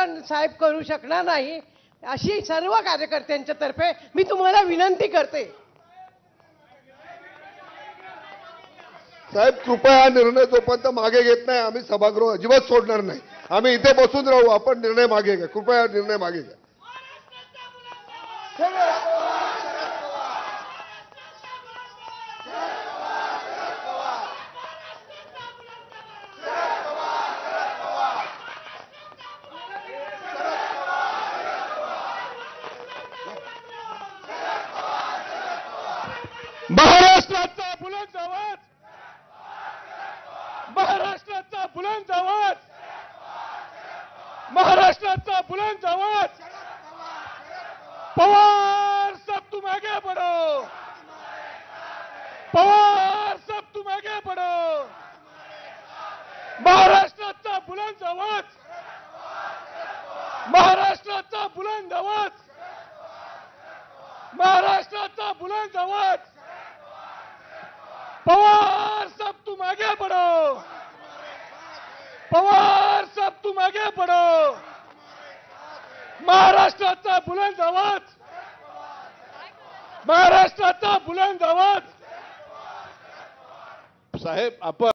राजकारण साहेब करू शकणार नाही अशी सर्व कार्यकर्त्यांच्या तर्फे मी तुम्हाला विनंती करते. साहेब कृपया हा निर्णय जोपर्यंत मागे घेत नाही आम्ही सभागृह अजिबात सोडणार नाही. आम्ही इथे बसून राहू आपण निर्णय मागे घ्या. कृपया निर्णय मागे घ्या. महाराष्ट्राचा बुलंद आवाज. महाराष्ट्राचा बुलंद आवाज. महाराष्ट्राचा बुलंद आवाज. पवार सब तुम आगे बढ़ो पवार सब तुम आगे बढ़ो महाराष्ट्राचा बुलंद आवाज. महाराष्ट्राचा बुलंद आवाज. महाराष्ट्राचा बुलंद आवाज. पवार सब तुम आगे बढ़ो पवार सब तुम आगे बढ़ो महाराष्ट्राचा बुलंद आवाज. महाराष्ट्राचा बुलंद आवाज. साहेब आपण